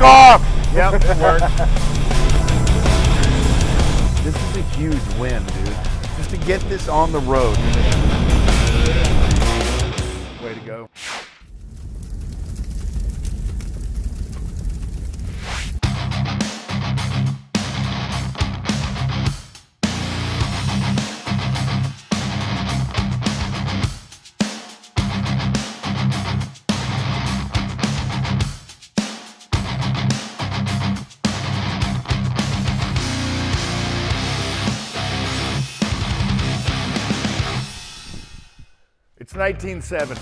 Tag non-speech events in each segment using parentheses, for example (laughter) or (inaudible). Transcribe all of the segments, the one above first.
Fuck off! Yep, it worked. (laughs) this is a huge win, dude. Just to get this on the road. Way to go. 1970.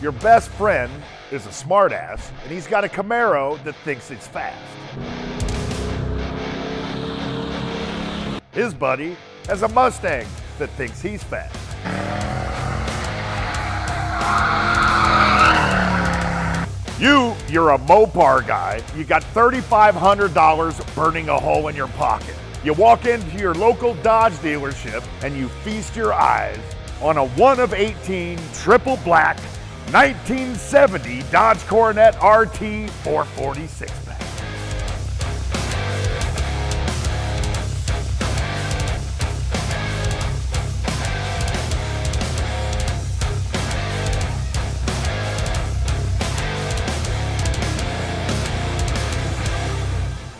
Your best friend is a smartass, and he's got a Camaro that thinks it's fast. His buddy has a Mustang that thinks he's fast. You, you're a Mopar guy. You got $3,500 burning a hole in your pocket. You walk into your local Dodge dealership and you feast your eyes on a 1 of 18 triple black 1970 Dodge Coronet RT 440 6 pack.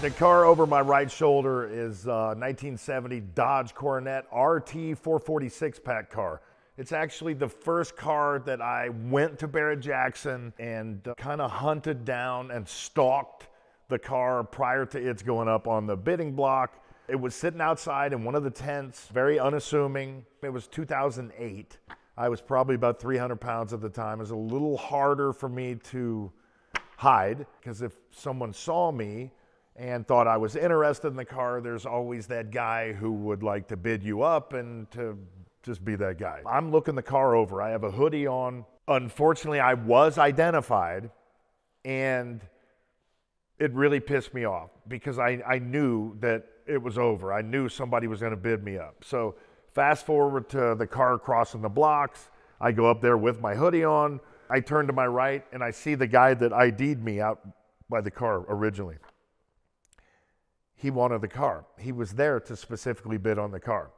The car over my right shoulder is uh, a 1970 Dodge Coronet RT 440 6 pack car. It's actually the first car that I went to Barrett Jackson and uh, kind of hunted down and stalked the car prior to its going up on the bidding block. It was sitting outside in one of the tents, very unassuming. It was 2008. I was probably about 300 pounds at the time. It was a little harder for me to hide because if someone saw me, and thought I was interested in the car, there's always that guy who would like to bid you up and to just be that guy. I'm looking the car over. I have a hoodie on. Unfortunately, I was identified and it really pissed me off because I, I knew that it was over. I knew somebody was going to bid me up. So, fast forward to the car crossing the blocks. I go up there with my hoodie on. I turn to my right and I see the guy that ID'd me out by the car originally he wanted the car. He was there to specifically bid on the car.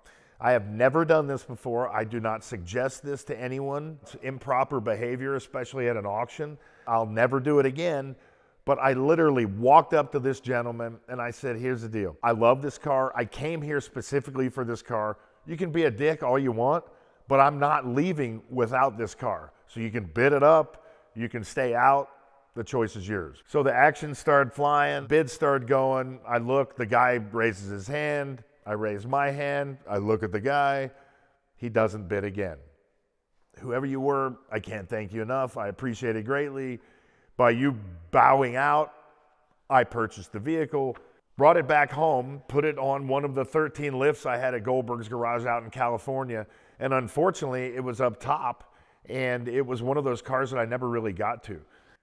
I have never done this before. I do not suggest this to anyone. It's improper behavior, especially at an auction. I'll never do it again. But I literally walked up to this gentleman and I said, Here's the deal. I love this car. I came here specifically for this car. You can be a dick all you want, but I'm not leaving without this car. So you can bid it up, you can stay out, the choice is yours. So the action started flying, bids started going. I look, the guy raises his hand. I raise my hand. I look at the guy. He doesn't bid again. Whoever you were, I can't thank you enough. I appreciate it greatly. By you bowing out, I purchased the vehicle, brought it back home, put it on one of the 13 lifts I had at Goldberg's garage out in California. And unfortunately, it was up top, and it was one of those cars that I never really got to.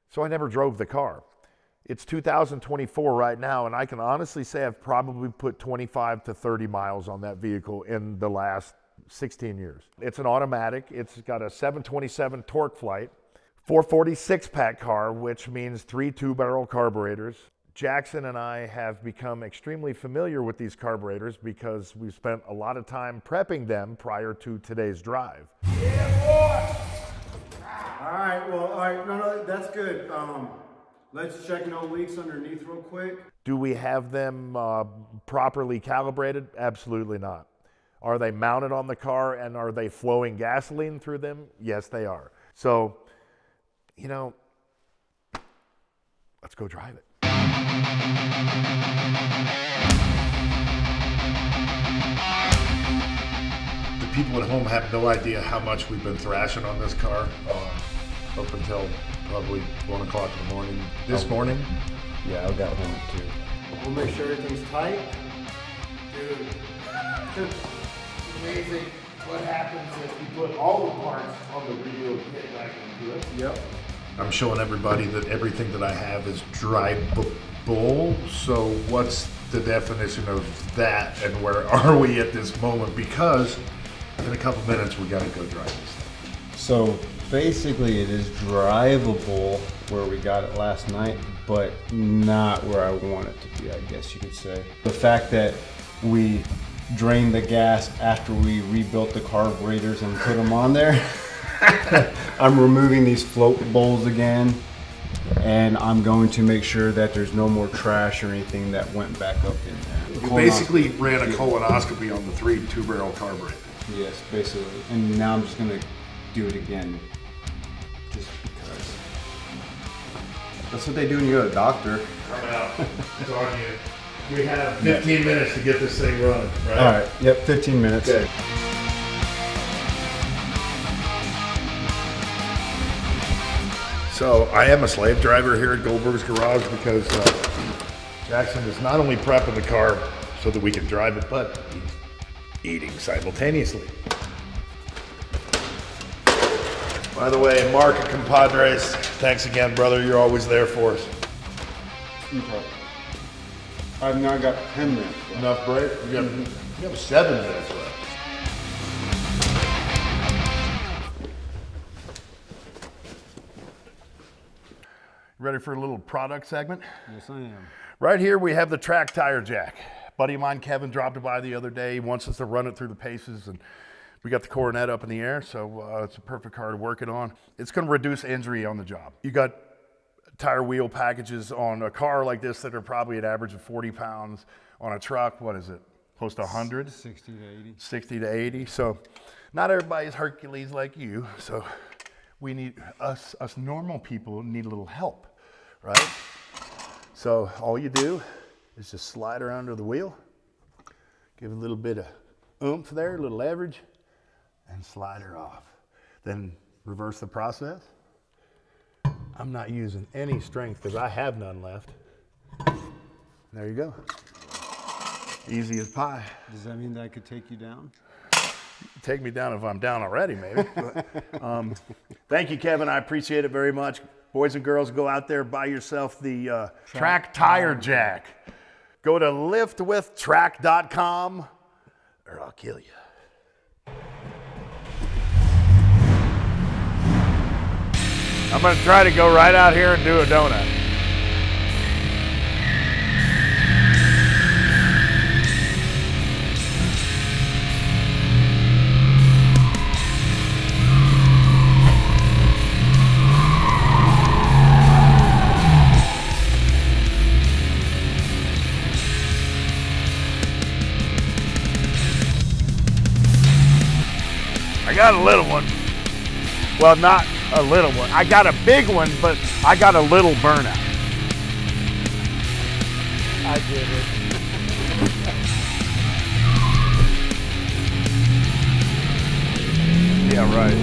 So I never drove the car. It's 2024 right now, and I can honestly say I've probably put 25 to 30 miles on that vehicle in the last 16 years. It's an automatic, it's got a 727 TorqueFlite, 440 6 pack car, which means three two barrel carburetors. Jackson and I have become extremely familiar with these carburetors because we've spent a lot of time prepping them prior to today's drive. Yeah, boy! All right, well, all right, no, no, that's good. Um, let's check no leaks underneath real quick. Do we have them uh, properly calibrated? Absolutely not. Are they mounted on the car and are they flowing gasoline through them? Yes, they are. So, you know, let's go drive it. The people at home have no idea how much we've been thrashing on this car uh, up until probably one o'clock in the morning. This oh. morning, Yeah, I got home too. We'll make sure everything's tight. Dude, it's amazing what happens if you put all the parts on the real kit back into it. Yep. I'm showing everybody that everything that I have is drivable. So what's the definition of that and where (laughs) are we at this moment? Because in a couple minutes we gotta go drive this thing. So Basically, it is drivable where we got it last night, but not where I want it to be, I guess you could say. The fact that we drained the gas after we rebuilt the carburetors and put them on there. (laughs) I'm removing these float bowls again and I'm going to make sure that there's no more trash or anything that went back up in there. You basically ran a colonoscopy on the three two barrel carburetor. Yes, basically. And now I'm just gonna do it again. Just because. That's what they do when you go to the doctor. Come out. It's on you. We have 15 minutes to get this thing running, right? Alright, yep, 15 minutes. Okay. So I am a slave driver here at Goldberg's Garage because uh, Jackson is not only prepping the car so that we can drive it, but he's eating simultaneously. By the way, Mark and compadres, thanks again, brother. You're always there for us. Okay. I've now got 10 minutes. left. Enough break? You have, mm-hmm. you have seven minutes left. Ready for a little product segment? Yes, I am. Right here we have the track tire jack. Buddy of mine, Kevin, dropped it by the other day. He wants us to run it through the paces, and we got the Coronet up in the air, so uh, it's a perfect car to work it on. It's going to reduce injury on the job. You got tire wheel packages on a car like this that are probably an average of 40 pounds. On a truck, what is it? Close to 100? 60 to 80. 60 to 80. So not everybody's Hercules like you. So we need us us normal people need a little help, right? So all you do is just slide her under the wheel, give a little bit of oomph there, a little leverage, and slide her off. Then reverse the process. I'm not using any strength because I have none left. There you go. Easy as pie. Does that mean that I could take you down? take me down if I'm down already, maybe. (laughs) But, um, thank you, Kevin. I appreciate it very much. Boys and girls, go out there, buy yourself the uh, Track Tire Jack. Go to liftwithtrack.com or I'll kill you. I'm to try to go right out here and do a donut. I got a little one. Well, not a little one. I got a big one, but I got a little burnout. I did it. (laughs) Yeah, right.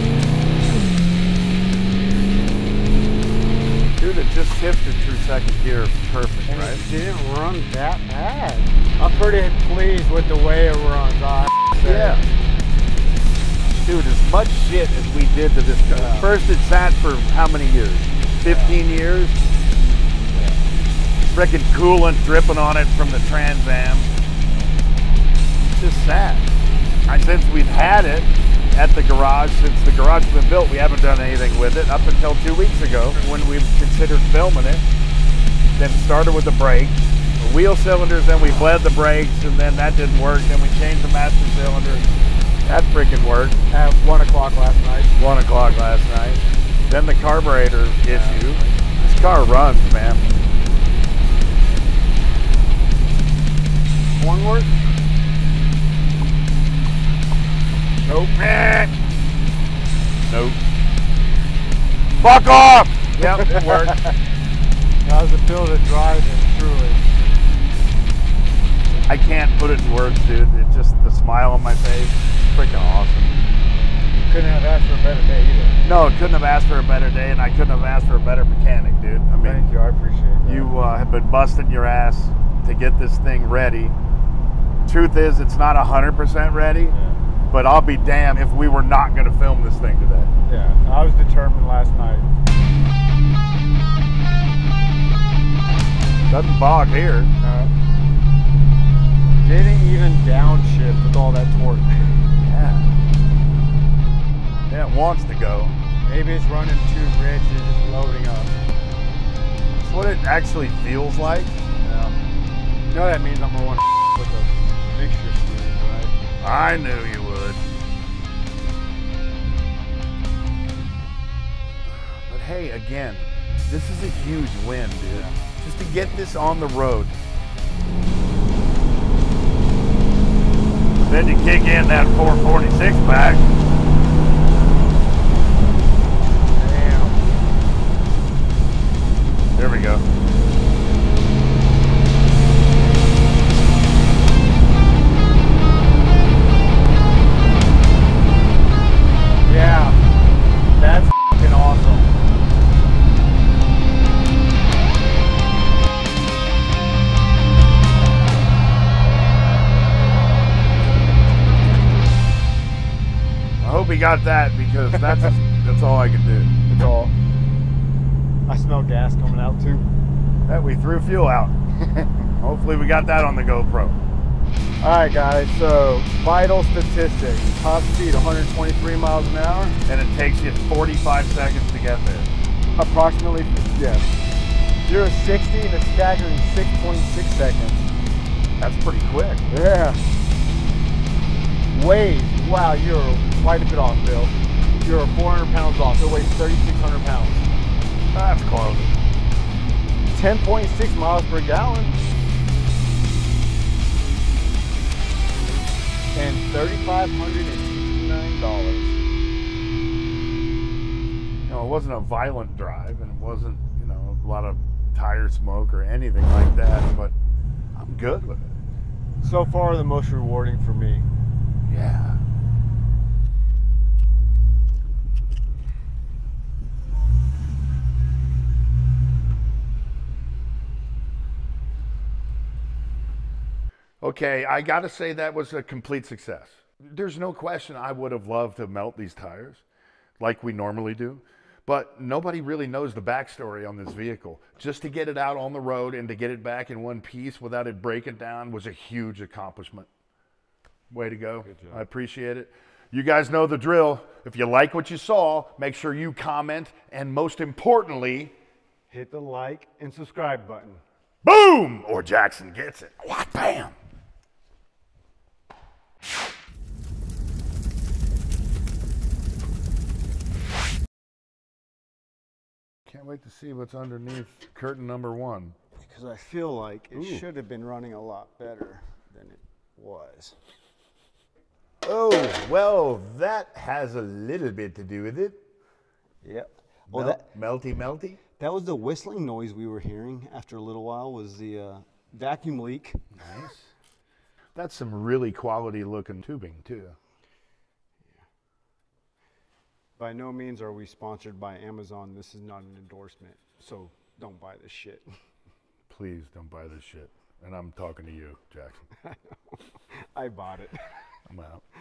Dude, it just shifted through second gear perfect, And right? it didn't run that bad. I'm pretty pleased with the way it runs. I Yeah. Dude, as much shit as we did to this car. First it sat for how many years? 15 years? Frickin' coolant dripping on it from the Trans Am. It's just sad. And since we've had it at the garage, since the garage has been built, we haven't done anything with it up until two weeks ago when we considered filming it. Then started with the brakes, the wheel cylinders, then we bled the brakes, and then that didn't work. Then we changed the master cylinder. That freaking worked. At one o'clock last night. One o'clock last night. Then the carburetor issue. This car runs, man. One work. Nope. Nope. Fuck off! Yep, it worked. How's it feel to drive it truly? I can't put it in words, dude. It's just the smile on my face. Freaking awesome. Couldn't have asked for a better day either. No, couldn't have asked for a better day, and I couldn't have asked for a better mechanic, dude. I mean, Thank you. I appreciate that. You uh, have been busting your ass to get this thing ready. Truth is, it's not 100% ready, Yeah. but I'll be damned if we were not going to film this thing today. Yeah. I was determined last night. Doesn't bog here. Didn't even downshift with all that torque. Yeah. Yeah, it wants to go. Maybe it's running too rich and just loading up. That's what it actually feels like. Yeah. You know that means? I'm want to (laughs) with the mixture screws, right? I knew you would. But hey, again, this is a huge win, dude. Just to get this on the road. Then you kick in that 440 6 pack. Hope he got that because that's that's all I can do. That's all. I smell gas coming out too. That we threw fuel out. (laughs) Hopefully we got that on the GoPro. All right, guys. So vital statistics: top speed 123 miles an hour, And it takes you 45 seconds to get there. approximately. Yeah. Zero to 60 in a staggering 6.6 seconds. That's pretty quick. Yeah. Weight. Wow, you're quite a bit off, Bill. You're 400 pounds off. It weighs 3,600 pounds. That's close. 10.6 miles per gallon. And $3,569. You know, it wasn't a violent drive and it wasn't, you know, a lot of tire smoke or anything like that, but I'm good with it. So far, the most rewarding for me. Yeah. Okay, I got to say that was a complete success. There's no question I would have loved to melt these tires like we normally do, but nobody really knows the backstory on this vehicle. Just to get it out on the road and to get it back in one piece without it breaking down was a huge accomplishment. Way to go. I appreciate it. You guys know the drill. If you like what you saw, make sure you comment and most importantly, Hit the like and subscribe button. boom, or Jackson gets it. What? Bam. Can't wait to see what's underneath curtain number one. Because I feel like it Ooh. should have been running a lot better than it was. Oh, well, that has a little bit to do with it. Yep. Well, Mel- that, melty, melty. that was the whistling noise we were hearing after a little while was the uh, vacuum leak. Nice. That's some really quality looking tubing, too. By no means are we sponsored by Amazon. This is not an endorsement. So don't buy this shit. (laughs) Please don't buy this shit. And I'm talking to you, Jackson. (laughs) I bought it. I'm out. (laughs)